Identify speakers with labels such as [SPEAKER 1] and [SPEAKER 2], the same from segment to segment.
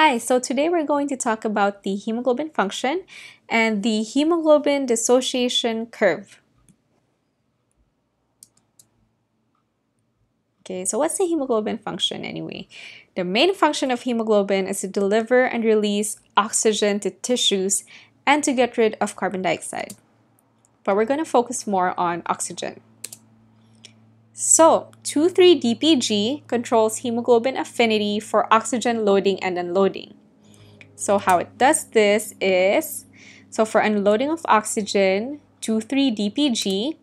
[SPEAKER 1] Hi, so today we're going to talk about the hemoglobin function and the hemoglobin dissociation curve. Okay, so what's the hemoglobin function anyway? The main function of hemoglobin is to deliver and release oxygen to tissues and to get rid of carbon dioxide. But we're going to focus more on oxygen. So 2,3-DPG controls hemoglobin affinity for oxygen loading and unloading. So how it does this is, so for unloading of oxygen, 2,3-DPG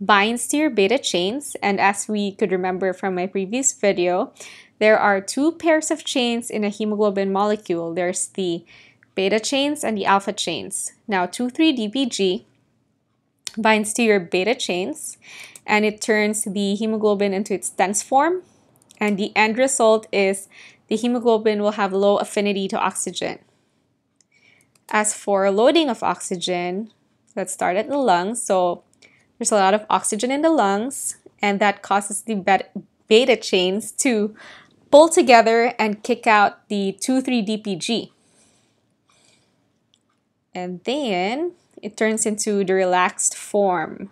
[SPEAKER 1] binds to your beta chains, and as we could remember from my previous video, there are two pairs of chains in a hemoglobin molecule. There's the beta chains and the alpha chains. Now 2,3-DPG binds to your beta chains, and it turns the hemoglobin into its tense form. And the end result is the hemoglobin will have low affinity to oxygen. As for loading of oxygen, let's start at the lungs. So there's a lot of oxygen in the lungs, and that causes the beta chains to pull together and kick out the 2,3-DPG. And then it turns into the relaxed form.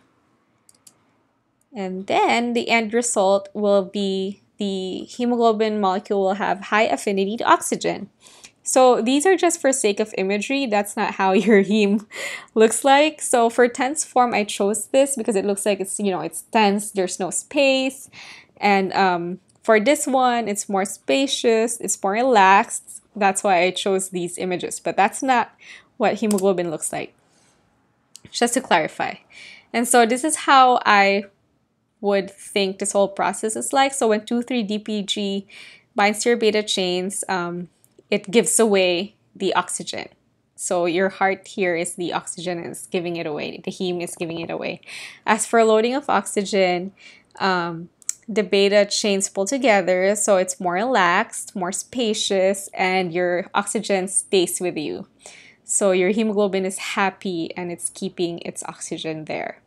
[SPEAKER 1] And then the end result will be the hemoglobin molecule will have high affinity to oxygen. So these are just for sake of imagery. That's not how your heme looks like. So for tense form, I chose this because it looks like it's, you know, it's tense. There's no space. And um, for this one, it's more spacious. It's more relaxed. That's why I chose these images. But that's not what hemoglobin looks like. Just to clarify. And so this is how I would think this whole process is like. So when 2,3-DPG binds to your beta chains, um, it gives away the oxygen. So your heart here is the oxygen is giving it away. The heme is giving it away. As for loading of oxygen, um, the beta chains pull together, so it's more relaxed, more spacious, and your oxygen stays with you. So your hemoglobin is happy and it's keeping its oxygen there.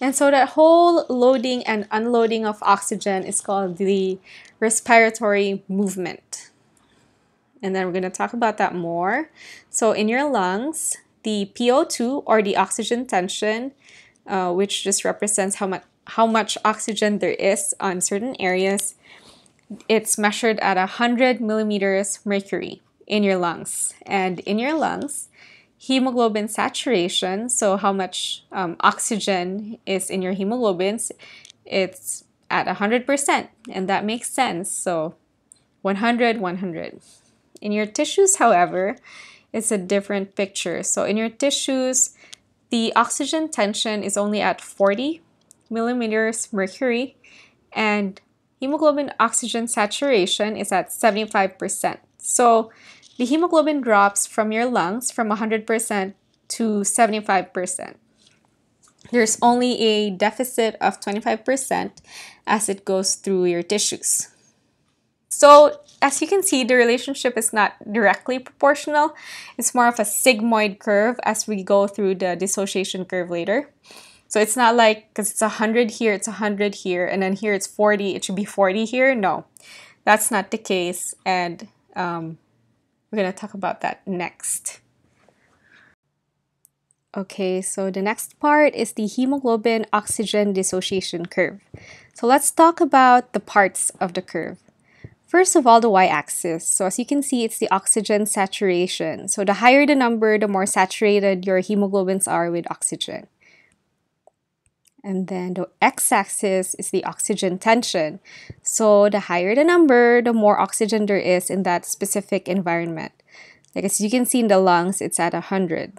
[SPEAKER 1] And so that whole loading and unloading of oxygen is called the respiratory movement. And then we're going to talk about that more. So in your lungs, the PO2 or the oxygen tension, uh, which just represents how much how much oxygen there is on certain areas, it's measured at 100 millimeters mercury in your lungs. And in your lungs, hemoglobin saturation, so how much um, oxygen is in your hemoglobins, it's at 100%, and that makes sense. So 100, 100. In your tissues, however, it's a different picture. So in your tissues, the oxygen tension is only at 40 millimeters mercury, and hemoglobin oxygen saturation is at 75%. So the hemoglobin drops from your lungs from 100% to 75%. There's only a deficit of 25% as it goes through your tissues. So as you can see, the relationship is not directly proportional. It's more of a sigmoid curve as we go through the dissociation curve later. So it's not like, because it's 100 here, it's 100 here, and then here it's 40, it should be 40 here. No, that's not the case. And um, we're going to talk about that next. Okay, so the next part is the hemoglobin oxygen dissociation curve. So let's talk about the parts of the curve. First of all, the y-axis. So as you can see, it's the oxygen saturation. So the higher the number, the more saturated your hemoglobins are with oxygen. And then the x-axis is the oxygen tension. So the higher the number, the more oxygen there is in that specific environment. Like as you can see in the lungs, it's at 100.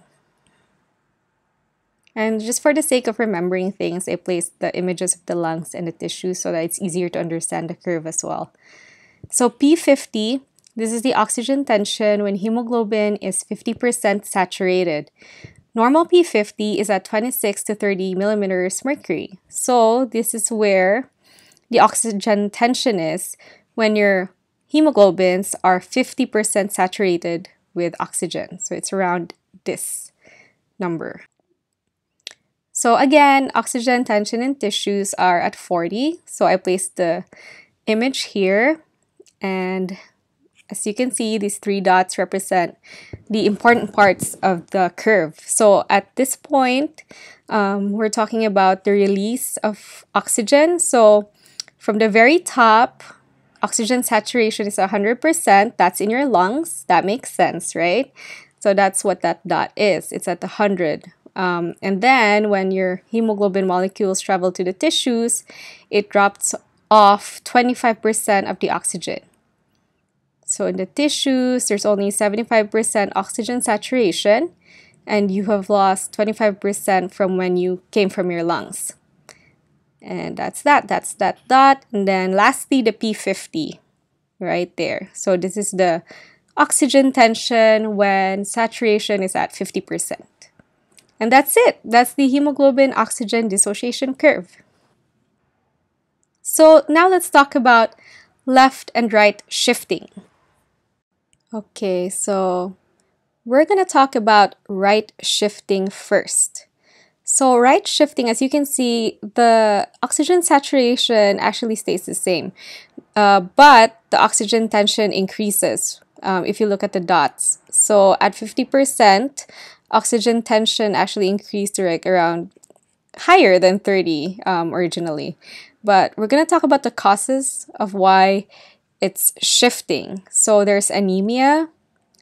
[SPEAKER 1] And just for the sake of remembering things, I placed the images of the lungs and the tissue so that it's easier to understand the curve as well. So P50, this is the oxygen tension when hemoglobin is 50% saturated. Normal P50 is at 26 to 30 millimeters mercury. So this is where the oxygen tension is when your hemoglobins are 50% saturated with oxygen. So it's around this number. So again, oxygen tension in tissues are at 40. So I placed the image here and As you can see, these three dots represent the important parts of the curve. So at this point, um, we're talking about the release of oxygen. So from the very top, oxygen saturation is 100%. That's in your lungs. That makes sense, right? So that's what that dot is. It's at 100. Um, and then when your hemoglobin molecules travel to the tissues, it drops off 25% of the oxygen. So in the tissues, there's only 75% oxygen saturation, and you have lost 25% from when you came from your lungs. And that's that. That's that dot. And then lastly, the P50 right there. So this is the oxygen tension when saturation is at 50%. And that's it. That's the hemoglobin oxygen dissociation curve. So now let's talk about left and right shifting. Okay, so we're going to talk about right shifting first. So right shifting, as you can see, the oxygen saturation actually stays the same, uh, but the oxygen tension increases um, if you look at the dots. So at 50%, oxygen tension actually increased to like around higher than 30 um, originally. But we're going to talk about the causes of why it's shifting. So there's anemia,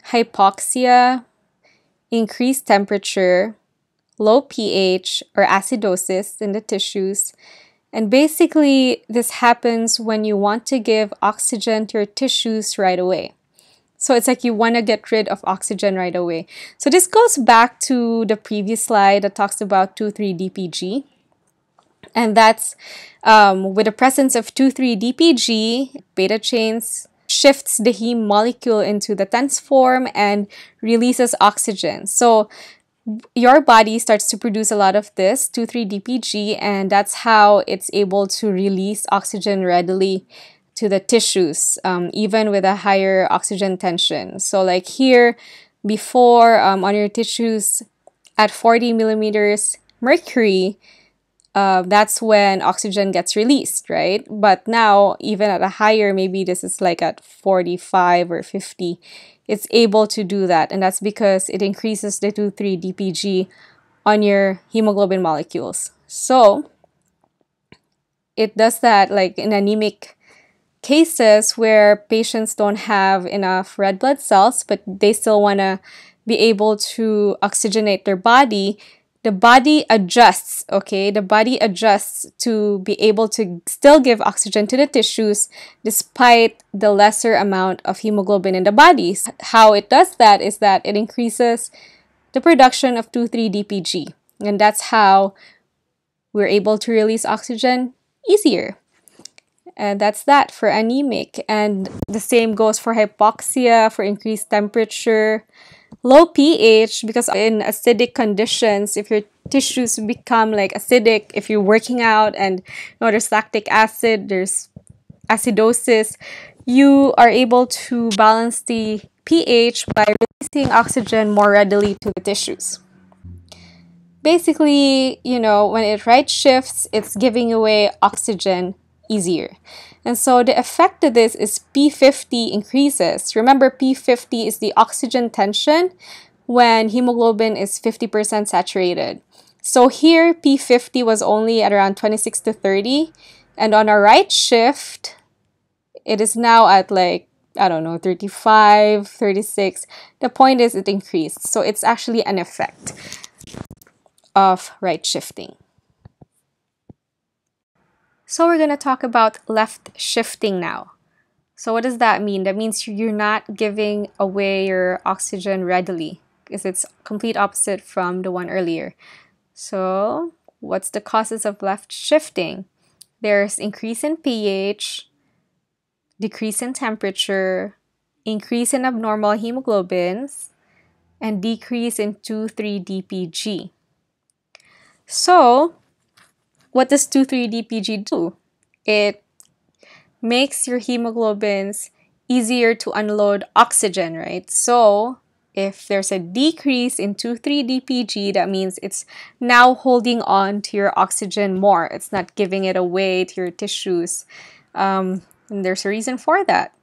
[SPEAKER 1] hypoxia, increased temperature, low pH or acidosis in the tissues. And basically, this happens when you want to give oxygen to your tissues right away. So it's like you want to get rid of oxygen right away. So this goes back to the previous slide that talks about 2,3-DPG. And that's um, with the presence of 2,3-DPG, beta chains shifts the heme molecule into the tense form and releases oxygen. So your body starts to produce a lot of this 2,3-DPG and that's how it's able to release oxygen readily to the tissues, um, even with a higher oxygen tension. So like here, before um, on your tissues at 40 millimeters mercury, uh, that's when oxygen gets released, right? But now, even at a higher, maybe this is like at 45 or 50, it's able to do that. And that's because it increases the 2 3 DPG on your hemoglobin molecules. So, it does that like in anemic cases where patients don't have enough red blood cells, but they still want to be able to oxygenate their body the body adjusts, okay? The body adjusts to be able to still give oxygen to the tissues despite the lesser amount of hemoglobin in the body. How it does that is that it increases the production of 2,3-DPG. And that's how we're able to release oxygen easier. And that's that for anemic. And the same goes for hypoxia, for increased temperature, low pH because in acidic conditions, if your tissues become like acidic, if you're working out and you know, there's lactic acid, there's acidosis, you are able to balance the pH by releasing oxygen more readily to the tissues. Basically, you know, when it right shifts, it's giving away oxygen easier. And so the effect of this is P50 increases. Remember, P50 is the oxygen tension when hemoglobin is 50% saturated. So here, P50 was only at around 26 to 30. And on a right shift, it is now at like, I don't know, 35, 36. The point is it increased. So it's actually an effect of right shifting. So we're going to talk about left shifting now. So what does that mean? That means you're not giving away your oxygen readily because it's complete opposite from the one earlier. So what's the causes of left shifting? There's increase in pH, decrease in temperature, increase in abnormal hemoglobins, and decrease in 2,3-DPG. So what does 2,3-DPG do? It makes your hemoglobins easier to unload oxygen, right? So if there's a decrease in 2,3-DPG, that means it's now holding on to your oxygen more. It's not giving it away to your tissues. Um, and there's a reason for that.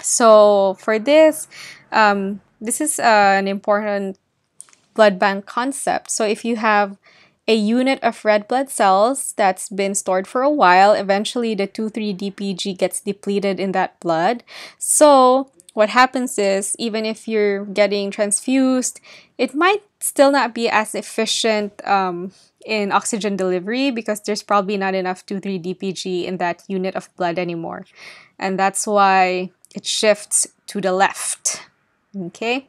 [SPEAKER 1] So for this, um, this is uh, an important blood bank concept. So if you have a unit of red blood cells that's been stored for a while, eventually the 2,3-DPG gets depleted in that blood. So what happens is, even if you're getting transfused, it might still not be as efficient um, in oxygen delivery because there's probably not enough 2,3-DPG in that unit of blood anymore. And that's why it shifts to the left. Okay?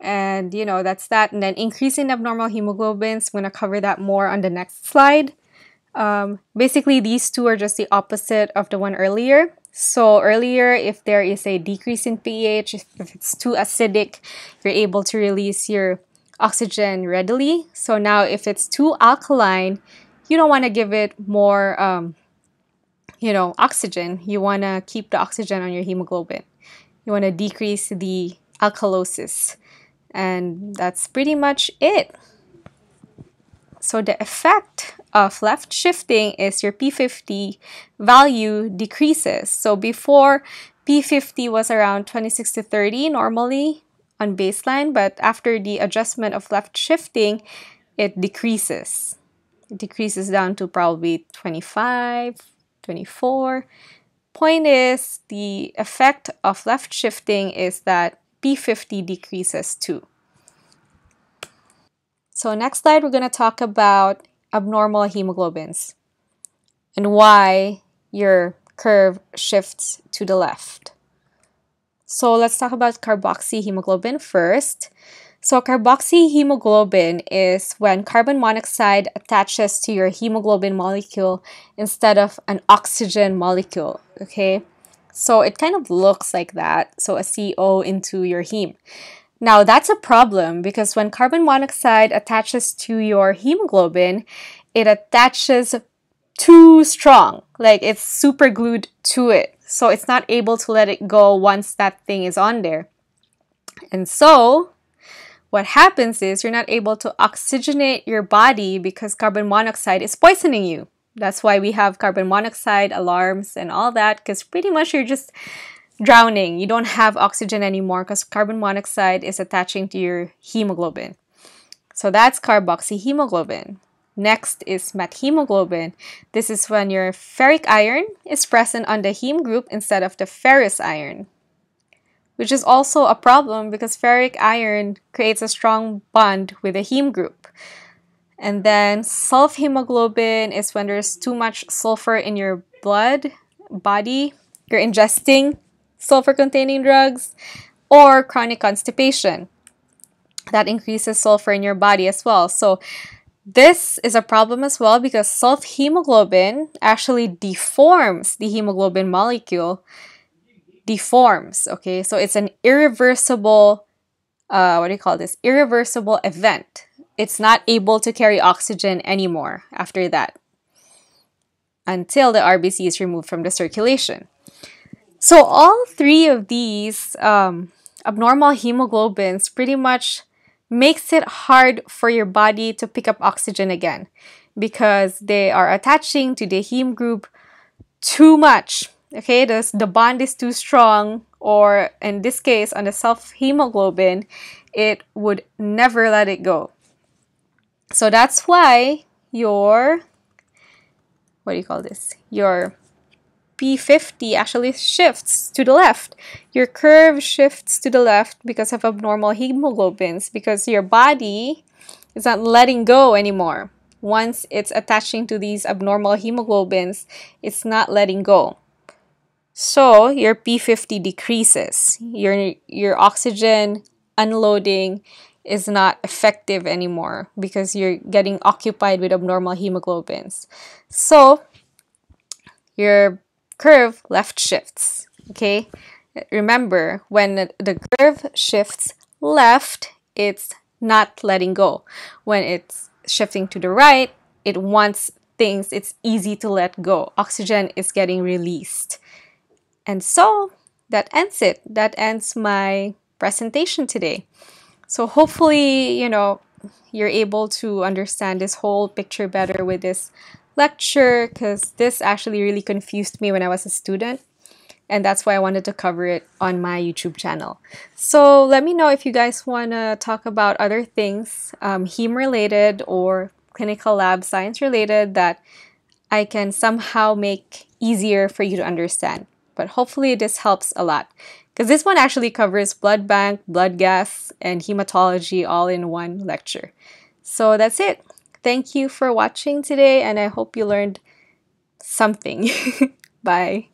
[SPEAKER 1] And you know, that's that. And then increasing abnormal hemoglobins, I'm going to cover that more on the next slide. Um, basically, these two are just the opposite of the one earlier. So earlier, if there is a decrease in pH, if, it's too acidic, you're able to release your oxygen readily. So now if it's too alkaline, you don't want to give it more, um, you know, oxygen. You want to keep the oxygen on your hemoglobin. You want to decrease the alkalosis. And that's pretty much it. So the effect of left shifting is your P50 value decreases. So before P50 was around 26 to 30 normally on baseline, but after the adjustment of left shifting, it decreases. It decreases down to probably 25, 24. Point is, the effect of left shifting is that P50 decreases too. So next slide, we're going to talk about abnormal hemoglobins and why your curve shifts to the left. So let's talk about carboxyhemoglobin first. So carboxyhemoglobin is when carbon monoxide attaches to your hemoglobin molecule instead of an oxygen molecule, okay? So it kind of looks like that, so a CO into your heme. Now that's a problem because when carbon monoxide attaches to your hemoglobin, it attaches too strong, like it's super glued to it. So it's not able to let it go once that thing is on there. And so what happens is you're not able to oxygenate your body because carbon monoxide is poisoning you. That's why we have carbon monoxide alarms and all that because pretty much you're just drowning. You don't have oxygen anymore because carbon monoxide is attaching to your hemoglobin. So that's carboxyhemoglobin. Next is methemoglobin. This is when your ferric iron is present on the heme group instead of the ferrous iron, which is also a problem because ferric iron creates a strong bond with the heme group. And then sulfhemoglobin is when there's too much sulfur in your blood, body, you're ingesting sulfur containing drugs, or chronic constipation. That increases sulfur in your body as well. So this is a problem as well because sulfhemoglobin actually deforms the hemoglobin molecule. Deforms, okay? So it's an irreversible, uh, what do you call this? Irreversible event. It's not able to carry oxygen anymore after that until the RBC is removed from the circulation. So all three of these um, abnormal hemoglobins pretty much makes it hard for your body to pick up oxygen again because they are attaching to the heme group too much. Okay, the, the bond is too strong, or in this case, on the sulfhemoglobin, it would never let it go. So that's why your, what do you call this? Your P50 actually shifts to the left. Your curve shifts to the left because of abnormal hemoglobins because your body is not letting go anymore. Once it's attaching to these abnormal hemoglobins, it's not letting go. So your P50 decreases. Your, your oxygen unloading is not effective anymore because you're getting occupied with abnormal hemoglobins. So your curve left shifts. Okay, remember when the curve shifts left, it's not letting go. When it's shifting to the right, it wants things, it's easy to let go. Oxygen is getting released. And so that ends it. That ends my presentation today. So hopefully, you know, you're able to understand this whole picture better with this lecture because this actually really confused me when I was a student. and that's why I wanted to cover it on my YouTube channel. So let me know if you guys want to talk about other things, um, heme related or clinical lab science related that I can somehow make easier for you to understand. But hopefully this helps a lot because this one actually covers blood bank, blood gas, and hematology all in one lecture. So that's it. Thank you for watching today, and I hope you learned something. Bye.